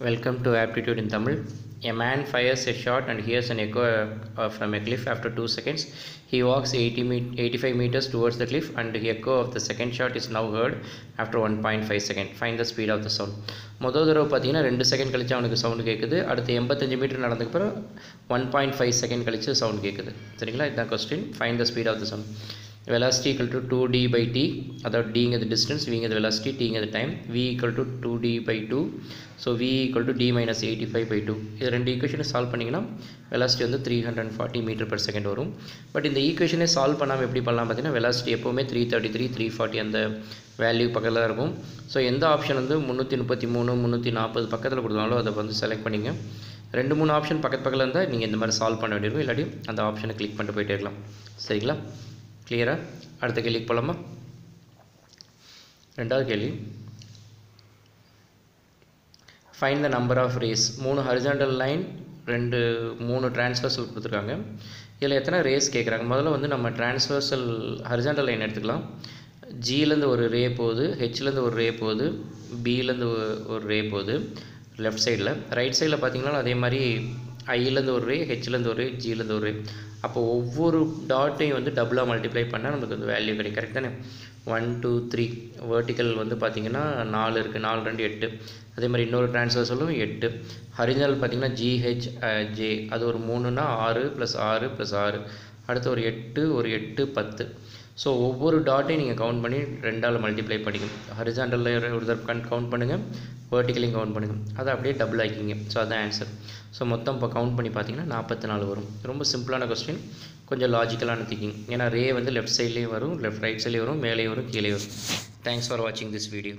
Welcome to Aptitude in Tamil. A man fires a shot and hears an echo from a cliff after 2 seconds. He walks 80 me- 85 meters towards the cliff and the echo of the second shot is now heard after 1.5 second. Find the speed of the sound. முதல் தடவை பார்த்தீங்கன்னா ரெண்டு second கழிச்சு அவனுக்கு sound கேட்குது அடுத்து எண்பத்தஞ்சு metre நடந்ததுக்கப்புறம் ஒன் பாயிண்ட் ஃபைவ் செகண்ட் கழிச்சு சவுண்ட் கேட்குது சரிங்களா இதுதான் question find the speed of the sound velocity equal to 2d by t. அதாவது dங்கிறது distance vங்கிறது velocity tங்கிறது time. v equal to 2d by 2 so v equal to d minus 85 by 2 இது ரெண்டு ஈக்குவேஷனை சால்வ் பண்ணிங்கன்னா velocity வந்து three hundred forty metre per second வரும். பட் இந்த ஈக்குவேஷனே சால்வ் பண்ணாமல் எப்படி பண்ணலாம் பார்த்தீங்கன்னா velocity எப்போவுமே three thirty three three forty அந்த வேல்யூ பக்கத்தில் தான் இருக்கும். ஸோ எந்த ஆப்ஷன் வந்து முந்நூற்றி முப்பத்தி மூணு முந்நூற்றி நாற்பது பக்கத்தில் கொடுத்தாலும் அதை வந்து செலக்ட் பண்ணிங்க. ரெண்டு மூணு ஆப்ஷன் பக்கத்து பக்கத்தில் இருந்தால் நீங்கள் இந்த மாதிரி சால்வ் பண்ண வேண்டியிருக்கும். இல்லாட்டி அந்த ஆப்ஷனை கிளிக் பண்ணிட்டு போயிட்டே இருக்கலாம். சரிங்களா? கிளியரா அடுத்த கேள்விக்கு போகலாமா ரெண்டாவது கேள்வி. Find the number of rays மூணு ஹரிசாண்டல் லைன் ரெண்டு மூணு டிரான்ஸ்வர்சல் கொடுத்துருக்காங்க. இதில் எத்தனை ரேஸ் கேட்குறாங்க முதல்ல வந்து நம்ம டிரான்ஸ்வர்சல் ஹரிசாண்டல் லைன் எடுத்துக்கலாம். ஜிலேருந்து ஒரு ரே போகுது ஹெச்லேருந்து ஒரு ரே போகுது பிலேருந்து ஒரு ரே போகுது லெஃப்ட் சைடில் ரைட் சைடில் பார்த்தீங்கன்னா அதே மாதிரி ஐலேருந்து ஒரு ரே ஹெச்லேருந்து ஒரு ரே ஜிலேருந்து ஒரு ரே. அப்போ ஒவ்வொரு டாட்டையும் வந்து டபுளாக மல்டிப்ளை பண்ணால் நமக்கு வந்து வேல்யூ கிடைக்கும். கரெக்ட் தானே? ஒன் டூ த்ரீ வேர்ட்டிக்கல் வந்து பார்த்திங்கன்னா நாலு இருக்குது நாலு ரெண்டு எட்டு. அதே மாதிரி இன்னொரு ட்ரான்ஸ்வர்சலும் எட்டு. ஹரிஜனல் பார்த்திங்கன்னா ஜிஹெச் ஜே அது ஒரு மூணுன்னா ஆறு ப்ளஸ் ஆறு ப்ளஸ் ஆறு. அடுத்து ஒரு எட்டு ஒரு எட்டு பத்து. ஸோ ஒவ்வொரு டாட்டையும் நீங்கள் கவுண்ட் பண்ணி ரெண்டால் மல்டிப்ளை பண்ணிக்கணும். ஹரிசாண்டலில் ஒரு தடவை கண்ட் கவுண்ட் பண்ணுங்கள் வேர்ட்டிக்கலையும் கவுண்ட் பண்ணுங்கள் அதை அப்படியே டபுள் ஆக்கிங்க ஸோ அதான் ஆன்சர் ஸோ மொத்தம் இப்போ கவுண்ட் பண்ணி பார்த்தீங்கன்னா நாற்பத்தி நாலு வரும். ரொம்ப சிம்பிளான கொஸ்டின் கொஞ்சம் லாஜிக்கலான திங்கிங் ஏன்னா ரே வந்து லெஃப்ட் சைட்லேயும் வரும் லெஃப்ட் ரைட் சைட்லேயும் வரும் மேலேயும் வரும் கீழே வரும். தேங்க்ஸ் ஃபார் வாட்சிங் திஸ் வீடியோ